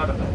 かるから。